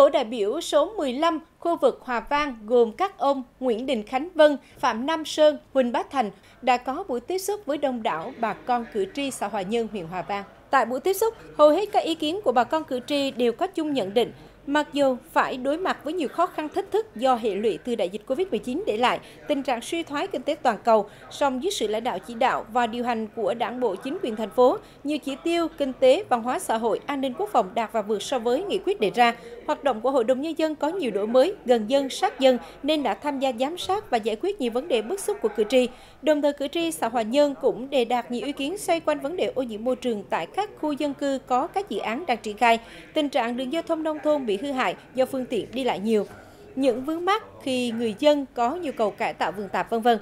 Tổ đại biểu số 15 khu vực Hòa Vang gồm các ông Nguyễn Đình Khánh Vân, Phạm Nam Sơn, Huỳnh Bá Thành đã có buổi tiếp xúc với đông đảo bà con cử tri xã Hòa Nhân, huyện Hòa Vang. Tại buổi tiếp xúc, hầu hết các ý kiến của bà con cử tri đều có chung nhận định Mặc dù phải đối mặt với nhiều khó khăn thách thức do hệ lụy từ đại dịch Covid-19 để lại, tình trạng suy thoái kinh tế toàn cầu, song dưới sự lãnh đạo chỉ đạo và điều hành của Đảng bộ chính quyền thành phố, nhiều chỉ tiêu kinh tế, văn hóa xã hội, an ninh quốc phòng đạt và vượt so với nghị quyết đề ra. Hoạt động của Hội đồng Nhân dân có nhiều đổi mới, gần dân, sát dân nên đã tham gia giám sát và giải quyết nhiều vấn đề bức xúc của cử tri. Đồng thời cử tri xã Hòa Nhơn cũng đề đạt nhiều ý kiến xoay quanh vấn đề ô nhiễm môi trường tại các khu dân cư có các dự án đang triển khai, tình trạng đường giao thông nông thôn bị hư hại do phương tiện đi lại nhiều, những vướng mắc khi người dân có nhu cầu cải tạo vườn tạp vân vân.